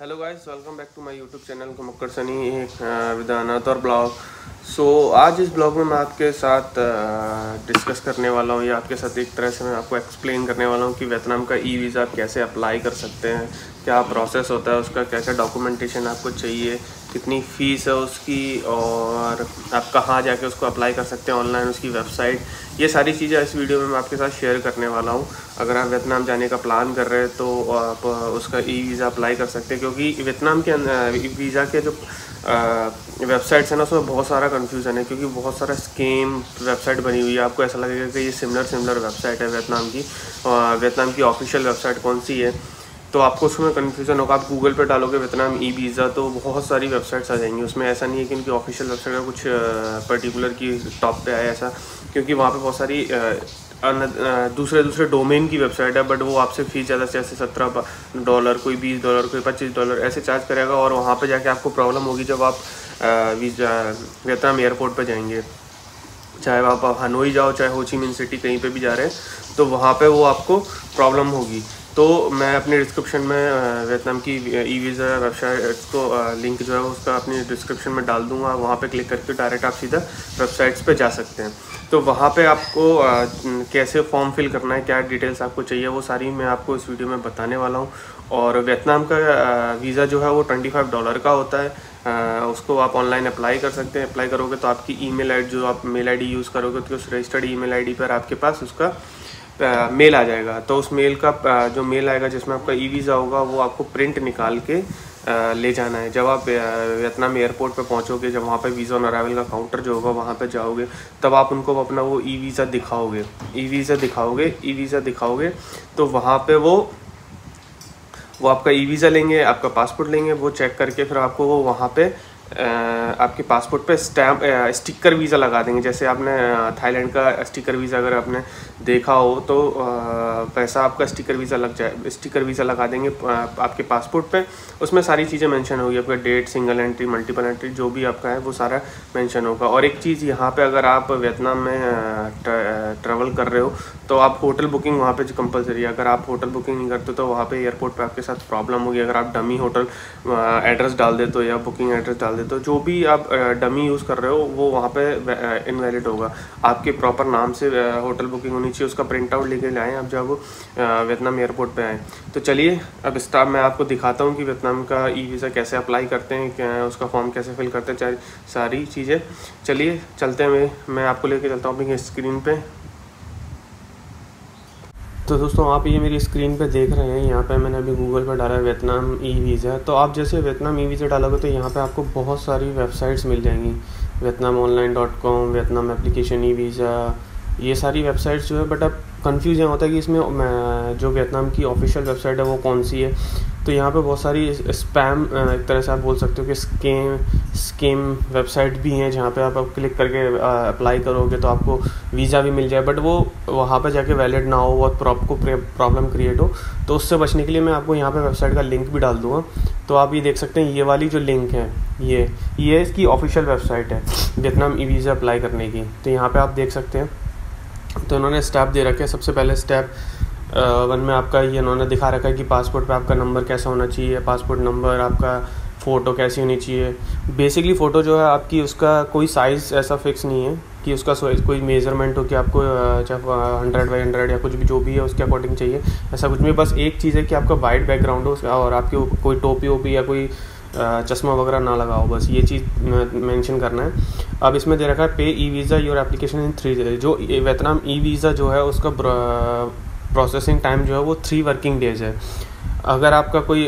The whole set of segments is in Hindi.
Hello guys welcome back to my YouTube channel कुमक्कर Sunny विदानाथ और ब्लॉग। सो so, आज इस ब्लॉग में मैं आपके साथ डिस्कस करने वाला हूँ या आपके साथ एक तरह से मैं आपको एक्सप्लेन करने वाला हूँ कि वियतनाम का ई वीज़ा आप कैसे अप्लाई कर सकते हैं क्या प्रोसेस होता है उसका क्या डॉक्यूमेंटेशन आपको चाहिए कितनी फ़ीस है उसकी और आप कहाँ जाके उसको अप्लाई कर सकते हैं ऑनलाइन उसकी वेबसाइट ये सारी चीज़ें इस वीडियो में मैं आपके साथ शेयर करने वाला हूँ। अगर आप वियतनाम जाने का प्लान कर रहे हैं तो आप उसका ई वीज़ा अप्लाई कर सकते हैं क्योंकि वियतनाम के वीज़ा के जो वेबसाइट्स है ना, उसमें बहुत सारा कन्फ्यूज़न है, क्योंकि बहुत सारा स्कीम वेबसाइट बनी हुई है। आपको ऐसा लगेगा कि ये सिमिलर सिमिलर वेबसाइट है वियतनाम की। वियतनाम की ऑफिशियल वेबसाइट कौन सी है? तो आपको उसमें कन्फ्यूज़न होगा। आप गूगल पर डालोगे वियतनाम ई वीज़ा तो बहुत सारी वेबसाइट्स आ जाएँगी। उसमें ऐसा नहीं है कि उनकी ऑफिशियल वेबसाइट का कुछ पर्टिकुलर की टॉप पे आया ऐसा, क्योंकि वहाँ पे बहुत सारी दूसरे दूसरे डोमेन की वेबसाइट है बट वो आपसे फ़ीस ज़्यादा से जैसे सत्रह डॉलर कोई बीस डॉलर कोई पच्चीस डॉलर ऐसे चार्ज करेगा और वहाँ पर जाके आपको प्रॉब्लम होगी जब आप वियतनाम एयरपोर्ट पर जाएँगे। चाहे आप हनोई जाओ, चाहे होची मिन सिटी कहीं पे भी जा रहे हैं तो वहाँ पे वो आपको प्रॉब्लम होगी। तो मैं अपने डिस्क्रिप्शन में वियतनाम की ई वीज़ा वेबसाइट को लिंक जो है उसका अपनी डिस्क्रिप्शन में डाल दूँगा। वहाँ पे क्लिक करके डायरेक्ट आप सीधा वेबसाइट्स पे जा सकते हैं। तो वहाँ पे आपको कैसे फॉर्म फिल करना है, क्या डिटेल्स आपको चाहिए, वो सारी मैं आपको इस वीडियो में बताने वाला हूँ। और वियतनाम का वीज़ा जो है वो ट्वेंटी फाइव डॉलर का होता है। उसको आप ऑनलाइन अप्लाई कर सकते हैं। अप्लाई करोगे तो आपकी ईमेल आईडी जो आप मेल आईडी यूज़ करोगे तो उस रजिस्टर्ड ईमेल आईडी पर आपके पास उसका मेल आ जाएगा। तो उस मेल का जो मेल आएगा, जिसमें आपका ई वीज़ा होगा, वो आपको प्रिंट निकाल के ले जाना है। जब आप वियतनाम एयरपोर्ट पे पहुंचोगे, जब वहाँ पे वीज़ा ऑन अरावल का काउंटर जो होगा, वहाँ पे जाओगे, तब आप उनको अपना वो ई वीज़ा दिखाओगे। ई वीज़ा दिखाओगे ई वीज़ा दिखाओगे तो वहाँ पे वो वो आपका ई वीज़ा लेंगे, आपका पासपोर्ट लेंगे, वो चेक करके फिर आपको वो वहाँ पे आपके पासपोर्ट पे स्टैम्प स्टिकर वीज़ा लगा देंगे। जैसे आपने थाईलैंड का स्टिकर वीज़ा अगर आपने देखा हो तो पैसा आपका स्टिकर वीज़ा लग जाए, स्टिकर वीज़ा लगा देंगे आपके पासपोर्ट पे। उसमें सारी चीज़ें मेंशन होगी, आपका date, single entry, multiple entry, जो भी आपका है, वो सारा मेंशन होगा। और एक चीज़ यहाँ पे अगर आप वियतनाम में ट्रैवल कर रहे हो तो आप होटल बुकिंग वहाँ पे कंपलसरी है, अगर आप होटल बुकिंग नहीं करते तो वहाँ पे एयरपोर्ट पे आपके साथ प्रॉब्लम होगी। अगर आप डमी होटल एड्रेस डाल देते हो या बुकिंग एड्रेस डाल देते हो जो भी आप डमी यूज़ कर रहे हो, वो वहाँ पे इनवैलिड होगा। आपके प्रॉपर नाम से होटल बुकिंग होनी चाहिए, उसका प्रिंट आउट लेके लाएँ आप जब वियतनाम एयरपोर्ट पर आएँ। तो चलिए, अब स्टाफ मैं आपको दिखाता हूँ कि वियतनाम का ई वीज़ा कैसे अप्लाई करते हैं उसका फॉर्म कैसे फिल करते हैं सारी चीज़ें। चलिए, चलते हैं, मैं आपको लेके चलता हूँ अपनी स्क्रीन पे। तो दोस्तों, आप ये मेरी स्क्रीन पे देख रहे हैं, यहाँ पे मैंने अभी गूगल पर डाला है वियतनाम ई वीज़ा तो आप जैसे वियतनाम ई वीज़ा डालोगे तो यहाँ पे आपको बहुत सारी वेबसाइट्स मिल जाएँगी। Vietnam online dot com Vietnam application e visa ये सारी वेबसाइट्स जो है बट अब कन्फ्यूज़ यहाँ होता है कि इसमें जो वियतनाम की ऑफिशियल वेबसाइट है, वो कौन सी है? तो यहाँ पे बहुत सारी स्पैम एक तरह से आप बोल सकते हो कि स्केम स्कीम वेबसाइट भी हैं, जहाँ पे आप क्लिक करके अप्लाई करोगे तो आपको वीज़ा भी मिल जाए। बट वो, वहाँ पे जाके वैलिड ना हो, बहुत को प्रॉब्लम क्रिएट हो तो उससे बचने के लिए मैं आपको यहाँ पे वेबसाइट का लिंक भी डाल दूँगा। तो आप ये देख सकते हैं, ये वाली जो लिंक है, ये ये इसकी ऑफिशियल वेबसाइट है, वियतनाम ई वीज़ा अप्लाई करने की। तो यहाँ पर आप देख सकते हैं तो इन्होंने स्टेप दे रखे सबसे पहले स्टेप वन में आपका ये इन्होंने दिखा रखा है कि पासपोर्ट पे आपका नंबर कैसा होना चाहिए पासपोर्ट नंबर आपका फ़ोटो कैसी होनी चाहिए। बेसिकली फ़ोटो जो है आपकी उसका कोई साइज़ ऐसा फिक्स नहीं है कि उसका कोई मेज़रमेंट हो कि आपको चाहे हंड्रेड बाई हंड्रेड या कुछ भी जो भी है उसके अकॉर्डिंग चाहिए। ऐसा कुछ भी बस एक चीज़ है कि आपका वाइट बैकग्राउंड हो और आपकी कोई टोपी ओपी या कोई चश्मा वगैरह ना लगाओ, बस ये चीज़ मेंशन करना है। अब इसमें दे रखा है पे e visa your application in three days जो वेतनाम ई वीज़ा जो है, उसका प्रोसेसिंग टाइम जो है, वो थ्री वर्किंग डेज़ है। अगर आपका कोई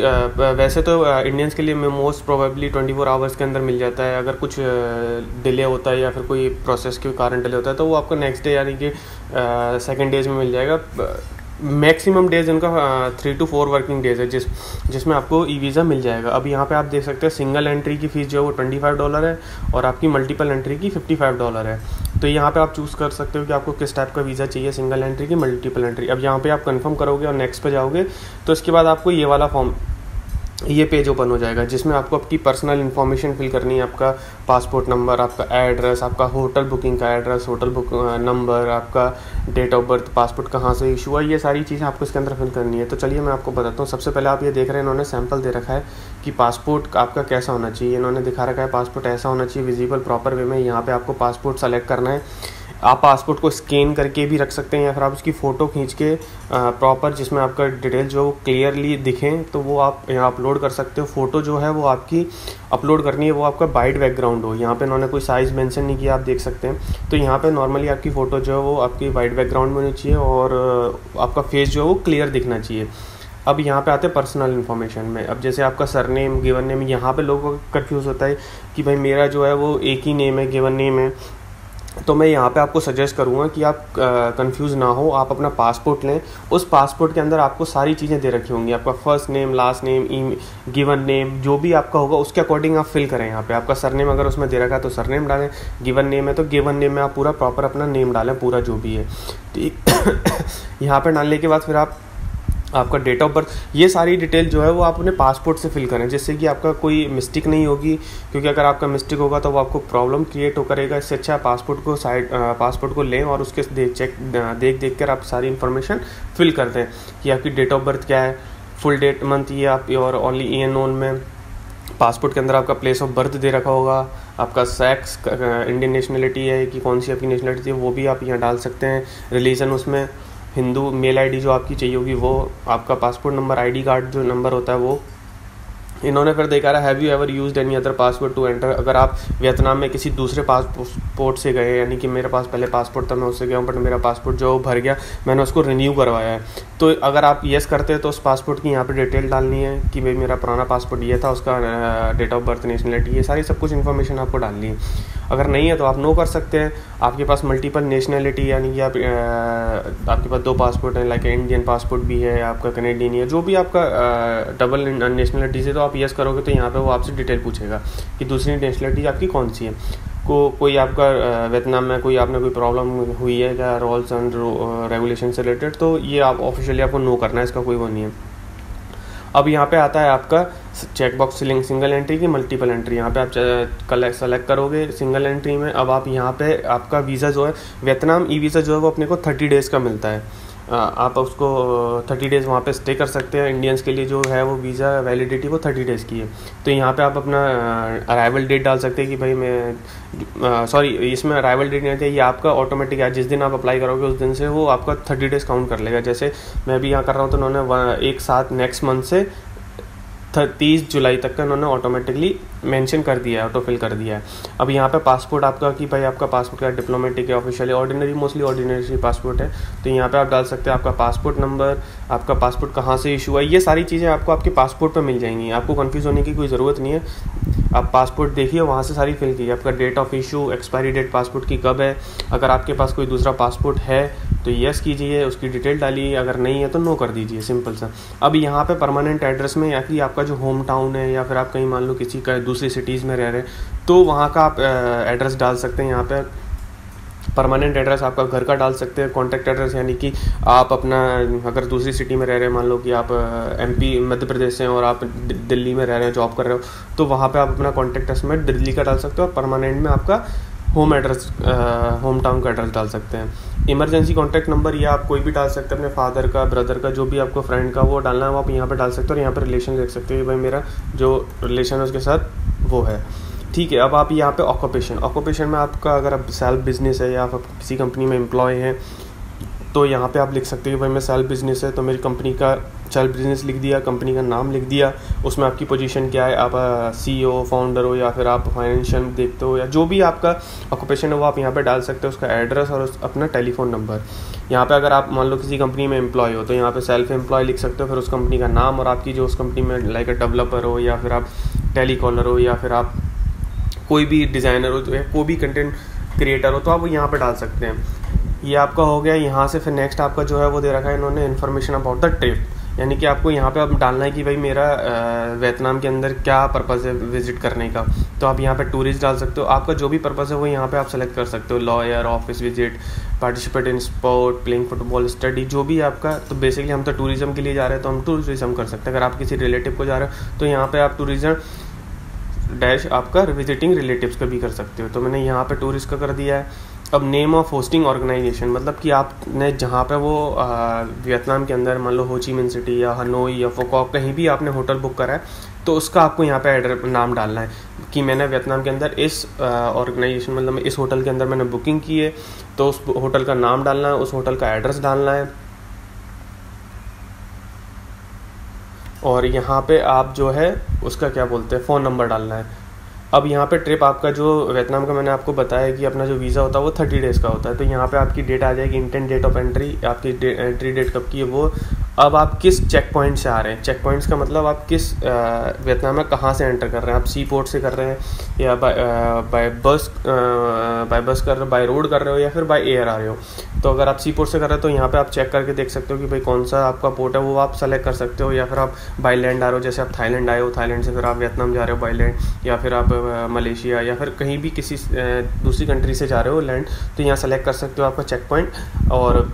वैसे तो इंडियंस के लिए most probably twenty four hours के अंदर मिल जाता है। अगर कुछ डिले होता है या फिर कोई प्रोसेस के कारण डिले होता है तो वो आपको नेक्स्ट डे यानी कि सेकेंड डेज़ में मिल जाएगा। मैक्सिमम डेज़ इनका three two four working days है, जिस, जिसमें आपको ई वीज़ा मिल जाएगा। अब यहाँ पे आप देख सकते हैं सिंगल एंट्री की फ़ीस जो है वो ट्वेंटी फाइव डॉलर है और आपकी मल्टीपल एंट्री की फिफ्टी फाइव डॉलर है। तो यहाँ पे आप चूज़ कर सकते हो कि आपको किस टाइप का वीज़ा चाहिए सिंगल एंट्री की मल्टीपल एंट्री अब यहाँ पे आप कंफर्म करोगे और नेक्स्ट पे जाओगे तो इसके बाद आपको ये वाला फॉर्म ये पेज ओपन हो जाएगा, जिसमें आपको आपकी पर्सनल इन्फॉर्मेशन फिल करनी है, आपका पासपोर्ट नंबर आपका एड्रेस आपका होटल बुकिंग का एड्रेस होटल बुक नंबर आपका डेट ऑफ़ बर्थ पासपोर्ट कहाँ से इशू हुआ, ये सारी चीज़ें आपको इसके अंदर फिल करनी है। तो चलिए मैं आपको बताता हूँ, सबसे पहले आप ये देख रहे हैं, इन्होंने सैंपल दे रखा है कि पासपोर्ट आपका कैसा होना चाहिए। इन्होंने दिखा रखा है पासपोर्ट ऐसा होना चाहिए विजिबल प्रॉपर वे में यहाँ पर आपको पासपोर्ट सेलेक्ट करना है। आप पासपोर्ट को स्कैन करके भी रख सकते हैं या फिर आप उसकी फ़ोटो खींच के प्रॉपर जिसमें आपका डिटेल जो क्लियरली दिखें तो वो आप यहाँ अपलोड कर सकते हो। फ़ोटो जो है वो आपकी अपलोड करनी है, वो आपका वाइट बैकग्राउंड हो। यहाँ पे उन्होंने कोई साइज़ मेंशन नहीं किया, आप देख सकते हैं। तो यहाँ पे नॉर्मली आपकी फ़ोटो जो है वो आपकी वाइट बैकग्राउंड में होनी चाहिए और आपका फेस जो है वो क्लियर दिखना चाहिए। अब यहाँ पे आते हैं पर्सनल इन्फॉर्मेशन में। अब जैसे आपका सरनेम गिवन नेम यहाँ पे लोगों को कन्फ्यूज़ होता है कि भाई मेरा जो है वो एक ही नेम है गिवन नेम है। तो मैं यहाँ पे आपको सजेस्ट करूँगा कि आप कंफ्यूज ना हो, आप अपना पासपोर्ट लें। उस पासपोर्ट के अंदर आपको सारी चीज़ें दे रखी होंगी। आपका first name last name e given name जो भी आपका होगा, उसके अकॉर्डिंग आप फिल करें यहाँ पे। आपका सरनेम अगर उसमें दे रखा है तो सरनेम डालें। गिवन नेम है तो गिवन नेम में आप पूरा प्रॉपर अपना नेम डालें, पूरा जो भी है। ठीक यहाँ पर डालने के बाद फिर आप आपका डेट ऑफ़ बर्थ ये सारी डिटेल जो है वो आप अपने पासपोर्ट से फिल करें, जिससे कि आपका कोई मिस्टेक नहीं होगी। क्योंकि अगर आपका मिस्टेक होगा तो वो आपको प्रॉब्लम क्रिएट हो करेगा। इससे अच्छा पासपोर्ट को साइड पासपोर्ट को लें और उसके देख चेक देख देख कर आप सारी इन्फॉर्मेशन फिल कर दें कि आपकी डेट ऑफ़ बर्थ क्या है। फुल डेट मंथ ये आप, और ओनली ई एन ओन में पासपोर्ट के अंदर आपका प्लेस ऑफ़ बर्थ दे रखा होगा। आपका सेक्स इंडियन नेशनलिटी है कि कौन सी आपकी नेशनलिटी है, वो भी आप यहाँ डाल सकते हैं। रिलीजन उसमें हिंदू मेल आईडी जो आपकी चाहिए होगी, वो आपका पासपोर्ट नंबर आईडी कार्ड जो नंबर होता है वो इन्होंने फिर देखा रहा have you ever use any other passport to enter अगर आप वियतनाम में किसी दूसरे पासपोर्ट से गए, यानी कि मेरे पास पहले पासपोर्ट था, मैं उससे गया हूँ बट मेरा पासपोर्ट जो भर गया, मैंने उसको रिन्यू करवाया है। तो अगर आप येस करते हैं तो उस पासपोर्ट की यहाँ पे डिटेल डालनी है कि भाई मेरा पुराना पासपोर्ट ये था, उसका डेट ऑफ़ बर्थ नेशनलिटी ये सारी सब कुछ इन्फॉर्मेशन आपको डालनी है। अगर नहीं है तो आप नो कर सकते हैं। आपके पास मल्टीपल नेशनलिटी यानी कि आप आपके पास दो पासपोर्ट हैं लाइक इंडियन पासपोर्ट भी है, आपका कनेडियन है जो भी आपका डबल नेशनलिटी से तो आप यस करोगे तो यहाँ पे वो आपसे डिटेल पूछेगा कि दूसरी नेशनलिटी आपकी कौन सी है। को कोई आपका वियतनाम में कोई आपने कोई प्रॉब्लम हुई है क्या रूल्स एंड रेगुलेशन से रिलेटेड तो ये आप ऑफिशियली आपको नो करना है, इसका कोई वो नहीं है। अब यहाँ पे आता है आपका चेकबॉक्स सिलिंग सिंगल एंट्री की मल्टीपल एंट्री यहाँ पे आप कलेक्ट सेलेक्ट करोगे सिंगल एंट्री में। अब आप यहाँ पे आपका वीज़ा जो है, वियतनाम ई वीज़ा जो है वो अपने को थर्टी डेज़ का मिलता है। आप उसको थर्टी डेज़ वहाँ पे स्टे कर सकते हैं। इंडियंस के लिए जो है वो वीज़ा वैलिडिटी वो थर्टी डेज़ की है। तो यहाँ पे आप अपना अराइवल डेट डाल सकते हैं कि भाई मैं सॉरी इसमें अराइवल डेट नहीं आती, ये आपका ऑटोमेटिक है। जिस दिन आप अप्लाई करोगे, उस दिन से वो आपका थर्टी डेज़ काउंट कर लेगा। जैसे मैं भी यहाँ कर रहा हूँ तो उन्होंने एक साथ नेक्स्ट मंथ से तीस जुलाई तक का उन्होंने ऑटोमेटिकली मेंशन कर दिया है ऑटो फिल कर दिया है। अब यहाँ पे पासपोर्ट आपका कि भाई आपका पासपोर्ट क्या डिप्लोमेटिक है officially ordinary mostly ordinary passport है। तो यहाँ पे आप डाल सकते हैं आपका पासपोर्ट नंबर आपका पासपोर्ट कहाँ से इशू है, ये सारी चीज़ें आपको आपके पासपोर्ट पर मिल जाएँगी। आपको कन्फ्यूज़ होने की कोई ज़रूरत नहीं है। आप पासपोर्ट देखिए, वहाँ से सारी फिल कीजिए। आपका date of issue expiry date passport की कब है। अगर आपके पास कोई दूसरा पासपोर्ट है तो यस कीजिए, उसकी डिटेल डालिए। अगर नहीं है तो नो कर दीजिए सिंपल सा। अब यहाँ पे परमानेंट एड्रेस में, या कि आपका जो होम टाउन है, या फिर आप कहीं मान लो किसी का दूसरी सिटीज़ में रह रहे हैं तो वहाँ का आप एड्रेस डाल सकते हैं यहाँ पर परमानेंट एड्रेस आपका घर का डाल सकते हैं कॉन्टैक्ट एड्रेस यानी कि आप अपना, अगर दूसरी सिटी में रह रहे हैं, मान लो कि आप एमपी मध्य प्रदेश से हैं और आप दिल्ली में रह रहे हैं जॉब कर रहे हो तो वहाँ पर आप अपना कॉन्टैक्ट में दिल्ली का डाल सकते हो और परमानेंट में आपका होम एड्रेस होम टाउन का एड्रेस डाल सकते हैं। इमरजेंसी कॉन्टैक्ट नंबर या आप कोई भी डाल सकते हैं, अपने फादर का ब्रदर का, जो भी आपको फ्रेंड का वो डालना है, वो आप यहाँ पर डाल सकते हो और यहाँ पर रिलेशन देख सकते हो। भाई मेरा जो रिलेशन है उसके साथ वो है। ठीक है अब आप यहाँ पे ऑक्यूपेशन ऑक्यूपेशन में आपका अगर आप सेल्फ बिज़नेस है या आप किसी कंपनी में एम्प्लॉय हैं तो यहाँ पे आप लिख सकते हैं भाई मैं सेल्फ बिज़नेस है तो मेरी कंपनी का सेल्फ बिज़नेस लिख दिया कंपनी का नाम लिख दिया उसमें आपकी पोजीशन क्या है आप सी ओ फाउंडर हो या फिर आप फाइनेंशियल देखते हो या जो भी आपका ऑक्यूपेशन है वो आप यहाँ पर डाल सकते हो उसका एड्रेस और उस, अपना टेलीफोन नंबर यहाँ पे अगर आप मान लो किसी कंपनी में एम्प्लॉय हो तो यहाँ पे सेल्फ एम्प्लॉय लिख सकते हो फिर उस कंपनी का नाम और आपकी जो उस कंपनी में लाइक अ डेवलपर हो या फिर आप टेलीकॉलर हो या फिर आप कोई भी डिज़ाइनर हो या कोई भी कंटेंट क्रिएटर हो तो आप वो यहाँ पर डाल सकते हैं। ये आपका हो गया, यहाँ से फिर नेक्स्ट आपका जो है वो दे रखा है इन्होंने इन्फॉर्मेशन अबाउट द ट्रिप यानी कि आपको यहाँ पे अब डालना है कि भाई मेरा वियतनाम के अंदर क्या पर्पज़ है विज़िट करने का। तो आप यहाँ पे टूरिस्ट डाल सकते हो। आपका जो भी पर्पज़ है, वो यहाँ पे आप सेलेक्ट कर सकते हो। Lawyer office visit participate in sport playing football study जो भी आपका तो बेसिकली हम तो टूरिज़्म के लिए जा रहे हैं तो हम टूरिज़्म कर सकते हैं। अगर आप किसी रिलेटिव को जा रहे हो तो यहाँ पर आप टूरिज़्म डैश आपका विजिटिंग रिलेटिव्स का भी कर सकते हो। तो मैंने यहाँ पे टूरिस्ट का कर दिया है। अब नेम ऑफ़ होस्टिंग ऑर्गेनाइजेशन मतलब कि आपने जहाँ पे वो वियतनाम के अंदर, मान लो होची मिन सिटी या हनोई या फोकॉक कहीं भी आपने होटल बुक करा है तो उसका आपको यहाँ पे एड्रेस नाम डालना है कि मैंने वियतनाम के अंदर इस ऑर्गेनाइजेशन मतलब इस होटल के अंदर मैंने बुकिंग की है तो उस होटल का नाम डालना है, उस होटल का एड्रेस डालना है। और यहाँ पे आप जो है, उसका क्या बोलते हैं फ़ोन नंबर डालना है। अब यहाँ पे ट्रिप आपका जो वियतनाम का मैंने आपको बताया कि अपना जो वीज़ा होता है, वो थर्टी डेज़ का होता है। तो यहाँ पे आपकी डेट आ जाएगी इंटेंट डेट ऑफ़ एंट्री आपकी एंट्री डेट कब की है, वो अब आप किस चेक पॉइंट से आ रहे हैं? चेक पॉइंट्स का मतलब आप किस वियतनाम में कहाँ से एंटर कर रहे हैं? आप सी पोर्ट से कर रहे हैं या बाय बस बाय बस कर रहे हो बाय रोड कर रहे हो या फिर बाय एयर आ रहे हो? तो अगर आप सी पोर्ट से कर रहे हो तो यहाँ पे आप चेक करके देख सकते हो कि भाई कौन सा आपका पोर्ट है, वो आप सेलेक्ट कर सकते हो या फिर आप बाई लैंड आ रहे हो। जैसे आप थाईलैंड आए हो थाईलैंड से फिर आप वियतनाम जा रहे हो बाई लैंड या फिर आप मलेशिया या फिर कहीं भी किसी दूसरी कंट्री से जा रहे हो लैंड तो यहाँ सेलेक्ट कर सकते हो आपका चेक पॉइंट और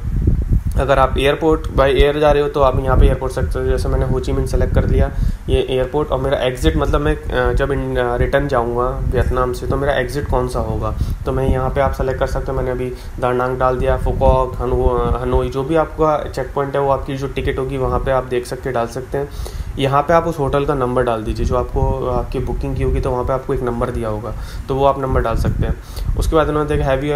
अगर आप एयरपोर्ट बाय एयर जा रहे हो तो आप यहाँ पे एयरपोर्ट सकते हो जैसे मैंने होची मिन सेलेक्ट कर लिया, ये एयरपोर्ट और मेरा एग्ज़िट मतलब मैं जब रिटर्न जाऊँगा वियतनाम से तो मेरा एग्ज़िट कौन सा होगा? तो मैं यहाँ पे आप सेलेक्ट कर सकते हो, मैंने अभी दारनांग डाल दिया फुकॉक हनो हनोई जो भी आपका चेक पॉइंट है, वो आपकी जो टिकट होगी, वहाँ पर आप देख सकते, डाल सकते हैं। यहाँ पे आप उस होटल का नंबर डाल दीजिए, जो आपको, आपकी बुकिंग की होगी तो वहाँ पे आपको एक नंबर दिया होगा तो वो आप नंबर डाल सकते हैं। उसके बाद उन्होंने देखा have you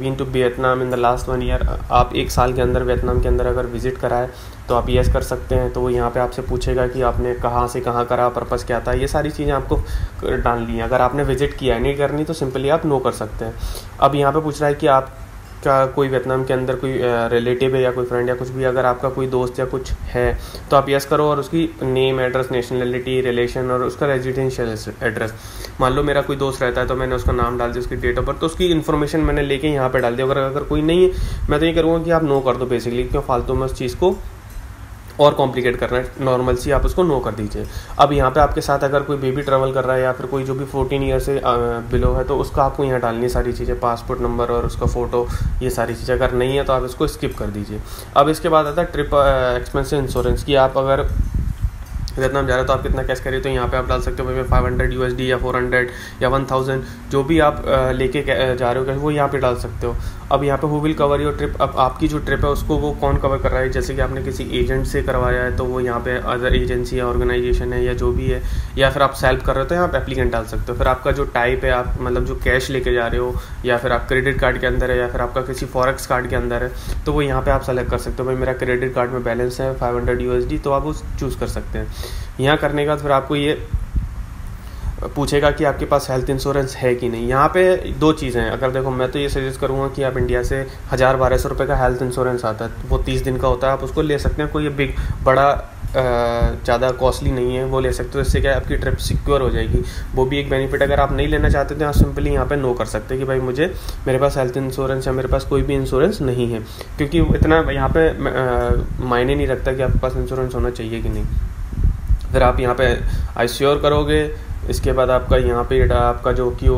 been to Vietnam in the last one year आप एक साल के अंदर वियतनाम के अंदर अगर विज़िट कराए तो आप येस कर सकते हैं। तो वो यहाँ पर आपसे पूछेगा कि आपने कहाँ से कहाँ करा पर्पज़ क्या था, ये सारी चीज़ें आपको डालनी है। अगर आपने विज़िट किया नहीं करनी तो सिंपली आप नो कर सकते हैं। अब यहाँ पर पूछ रहा है कि आप का कोई वियतनाम के अंदर कोई रिलेटिव है या कोई फ्रेंड या कुछ भी, अगर आपका कोई दोस्त या कुछ है तो आप यस करो और उसकी नेम एड्रेस नेशनलिटी रिलेशन और उसका रेजिडेंशियल एड्रेस मान लो मेरा कोई दोस्त रहता है तो मैंने उसका नाम डाल दिया, उसकी डेट ऑफ़ बर्थ तो उसकी इन्फॉर्मेशन मैंने लेके यहाँ पर डाल दिया अगर अगर कोई नहीं है मैं तो ये करूँगा कि आप नो कर दो बेसिकली क्यों फालतू में उस चीज़ को और कॉम्प्लिकेट करना है। नॉर्मल सी आप उसको नो कर दीजिए। अब यहाँ पे आपके साथ अगर कोई बेबी ट्रैवल कर रहा है या फिर कोई जो भी फोर्टीन ईयर से बिलो है तो उसका आपको यहाँ डालनी सारी चीज़ें। पासपोर्ट नंबर और उसका फ़ोटो ये सारी चीज़ें। अगर नहीं है तो आप इसको स्किप कर दीजिए। अब इसके बाद आता है ट्रिप एक्सपेंसिव इंश्योरेंस की। आप अगर वियतनाम जा रहे हो तो आप कितना कैश करिए तो यहाँ पे आप डाल सकते हो भाई फाइव हंड्रेड यू या फोर हंड्रेड या वन थाउज़ेंड जो भी आप लेके जा रहे हो वो यहाँ पे डाल सकते हो। अब यहाँ पे who will cover your trip अब आपकी जो ट्रिप है, उसको वो कौन कवर कर रहा है? जैसे कि आपने किसी एजेंट से करवाया है तो वो यहाँ पे अदर एजेंसी या ऑर्गेनाइजेशन है या जो भी है, या फिर आप सेल्फ कर रहे हो तो यहाँ पे एप्लीकेंट डाल सकते हो। फिर आपका जो टाइप है, आप मतलब जो कैश लेके जा रहे हो, या फिर आप क्रेडिट कार्ड के अंदर है, या फिर आपका किसी फॉरेक्स कार्ड के अंदर है तो वो यहाँ पर आप सेलेक्ट कर सकते हो। भाई, मेरा क्रेडिट कार्ड में बैलेंस है फाइव हंड्रेड तो आप उस चूज़ कर सकते हैं। यहाँ करने के बाद फिर आपको ये पूछेगा कि आपके पास हेल्थ इंश्योरेंस है कि नहीं। यहाँ पे दो चीज़ें हैं। अगर देखो, मैं तो ये सजेस्ट करूँगा कि आप इंडिया से हज़ार बारह सौ रुपये का हेल्थ इंश्योरेंस आता है। वो तीस दिन का होता है, आप उसको ले सकते हैं। कोई बिग बड़ा ज़्यादा कॉस्टली नहीं है, वो ले सकते हो। इससे क्या आपकी ट्रिप सिक्योर हो जाएगी। वो भी एक बेनिफिट अगर आप नहीं लेना चाहते तो आप सिंपली यहाँ पे नो कर सकते कि भाई मुझे, मेरे पास हेल्थ इंश्योरेंस या मेरे पास कोई भी इंश्योरेंस नहीं है। क्योंकि इतना, यहाँ पे मायने नहीं रखता कि आपके पास इंश्योरेंस होना चाहिए कि नहीं। फिर आप यहाँ पे आई करोगे इसके बाद आपका यहाँ पे आपका जो क्यू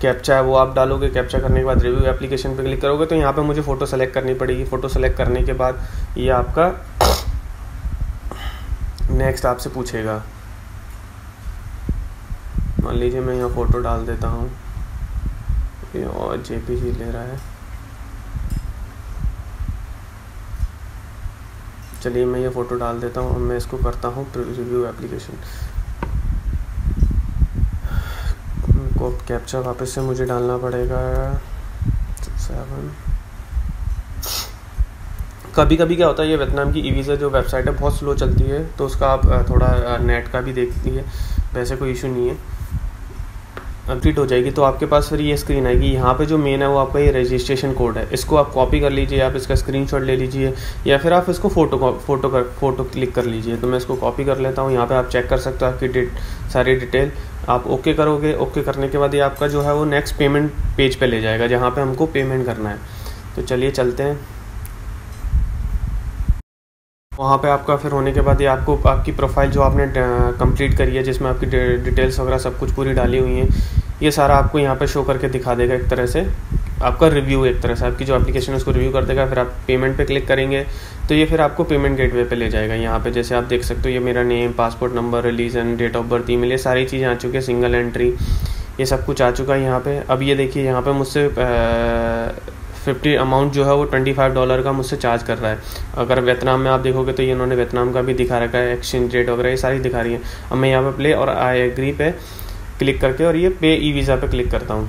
कैप्चा है, वो आप डालोगे कैप्चा करने के बाद रिव्यू एप्लीकेशन पे क्लिक करोगे तो यहाँ पे मुझे फ़ोटो सेलेक्ट करनी पड़ेगी। फ़ोटो सेलेक्ट करने के बाद ये आपका नेक्स्ट आपसे पूछेगा। मान लीजिए मैं यहाँ फ़ोटो डाल देता हूँ। और जे ले रहा है। चलिए मैं ये फ़ोटो डाल देता हूँ और मैं इसको करता हूँ रिव्यू एप्लीकेशन को कैप्चर वापस से मुझे डालना पड़ेगा। सेवन कभी कभी क्या होता है, ये वियतनाम की ई वीज़ा जो वेबसाइट है, बहुत स्लो चलती है तो उसका आप थोड़ा नेट का भी देखती है वैसे कोई इशू नहीं है। कंप्लीट हो जाएगी तो आपके पास फिर ये स्क्रीन आएगी। यहाँ पे जो मेन है, वो आपका ये रजिस्ट्रेशन कोड है। इसको आप कॉपी कर लीजिए, आप इसका स्क्रीनशॉट ले लीजिए, या फिर आप इसको फ़ोटो फ़ोटो कर फ़ोटो क्लिक कर लीजिए। तो मैं इसको कॉपी कर लेता हूँ। यहाँ पे आप चेक कर सकते हो आपकी डेट सारी डिटेल आप ओके करोगे ओके करने के बाद ये आपका जो है, वो नेक्स्ट पेमेंट पेज पर पे ले जाएगा, जहाँ पर हमको पेमेंट करना है। तो चलिए चलते हैं। वहाँ पे आपका फिर होने के बाद ये आपको, आपकी प्रोफ़ाइल जो आपने कंप्लीट करी है, जिसमें आपकी डिटेल्स वगैरह सब कुछ पूरी डाली हुई हैं, ये सारा आपको यहाँ पे शो करके दिखा देगा एक तरह से। आपका रिव्यू एक तरह से, आपकी जो एप्लीकेशन है उसको रिव्यू कर देगा, फिर आप पेमेंट पे क्लिक करेंगे तो ये फिर आपको पेमेंट गेटवे पे ले जाएगा यहाँ पे। जैसे आप देख सकते हो, ये मेरा name passport number release and date of birth email ये सारी चीज़ें आ चुकी है सिंगल एंट्री ये सब कुछ आ चुका है यहाँ पे। अब ये देखिए, यहाँ पे मुझसे फिफ्टी अमाउंट जो है वो ट्वेंटी फाइव डॉलर का मुझसे चार्ज कर रहा है। अगर वियतनाम में आप देखोगे तो ये इन्होंने वियतनाम का भी दिखा रखा है एक्सचेंज रेट वगैरह ये सारी दिखा रही है। अब मैं यहाँ पे प्ले और आई एग्री पे क्लिक करके और ये पे ई वीज़ा पे क्लिक करता हूँ।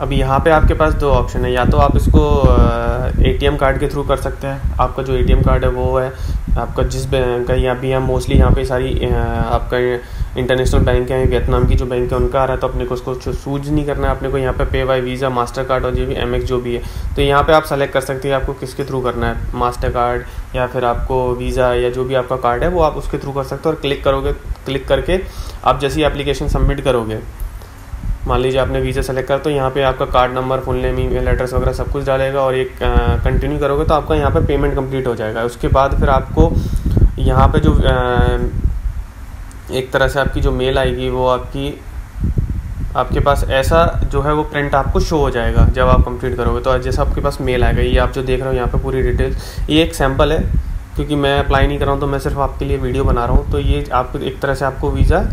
अब यहाँ पे आपके पास दो ऑप्शन है। या तो आप इसको एटीएम कार्ड के थ्रू कर सकते हैं। आपका जो एटीएम कार्ड है वो है, आपका जिस बैंक का या भी हम मोस्टली यहाँ पे सारी आपका इंटरनेशनल बैंक है वियतनाम की जो बैंक है उनका आ रहा है तो अपने को उसको सूझ नहीं करना है अपने को यहाँ पे पे वाई वीज़ा मास्टर कार्ड और जो भी एमएक्स जो भी है तो यहाँ पे आप सेलेक्ट कर सकते हैं आपको किसके थ्रू करना है मास्टर कार्ड या फिर आपको वीज़ा या जो भी आपका कार्ड है वो आप उसके थ्रू कर सकते हो और क्लिक करोगे क्लिक करके आप जैसी एप्लीकेशन सबमिट करोगे। मान लीजिए आपने वीज़ा सेलेक्ट कर तो यहाँ पे आपका card number full name email address वगैरह सब कुछ डालेगा और एक कंटिन्यू करोगे तो आपका यहाँ पे पेमेंट कंप्लीट हो जाएगा। उसके बाद फिर आपको यहाँ पे जो आ, एक तरह से आपकी जो मेल आएगी वो आपकी आपके पास ऐसा जो है वो प्रिंट आपको शो हो जाएगा जब आप कंप्लीट करोगे। तो जैसा आपके पास मेल आएगा ये आप जो देख रहे हो यहाँ पे पूरी डिटेल ये एक सैंपल है क्योंकि मैं अप्लाई नहीं कर रहा हूँ तो मैं सिर्फ़ आपके लिए वीडियो बना रहा हूँ। तो ये आपको एक तरह से आपको वीज़ा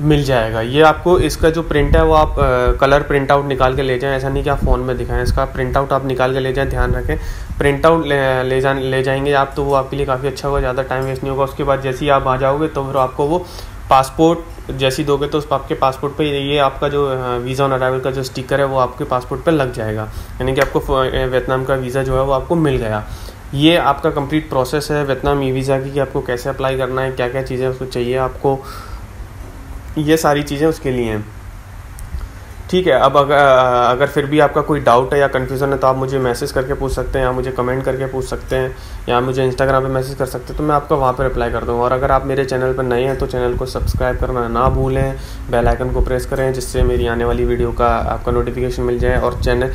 मिल जाएगा। ये आपको इसका जो प्रिंट है वो आप आ, कलर प्रिंट आउट निकाल के ले जाएँ। ऐसा नहीं कि आप फ़ोन में दिखाएँ इसका प्रिंट आउट आप निकाल के ले जाएँ ध्यान रखें। प्रिंट आउट ले, ले जा ले जाएँगे आप तो वो आपके लिए काफ़ी अच्छा होगा ज़्यादा टाइम वेस्ट नहीं होगा। उसके बाद जैसे ही आप आ जाओगे तो फिर आपको वो पासपोर्ट जैसी दोगे तो उस आपके पासपोर्ट पे ये आपका जो वीज़ा ऑन अराइवल का जो स्टिकर है वो आपके पासपोर्ट पे लग जाएगा। यानी कि आपको वियतनाम का वीज़ा जो है वो आपको मिल गया। ये आपका कंप्लीट प्रोसेस है वियतनाम ई वीज़ा की कि आपको कैसे अप्लाई करना है क्या क्या चीज़ें उसको चाहिए आपको। ये सारी चीज़ें उसके लिए हैं। ठीक है, अब अगर अगर फिर भी आपका कोई डाउट है या कन्फ्यूज़न है तो आप मुझे मैसेज करके पूछ सकते हैं, या मुझे कमेंट करके पूछ सकते हैं, या मुझे इंस्टाग्राम पे मैसेज कर सकते हैं तो मैं आपका वहाँ पर रिप्लाई कर दूँगा। और अगर आप मेरे चैनल पर नए हैं तो चैनल को सब्सक्राइब करना ना भूलें बेल आइकन को प्रेस करें, जिससे मेरी आने वाली वीडियो का आपका नोटिफिकेशन मिल जाए, और चैनल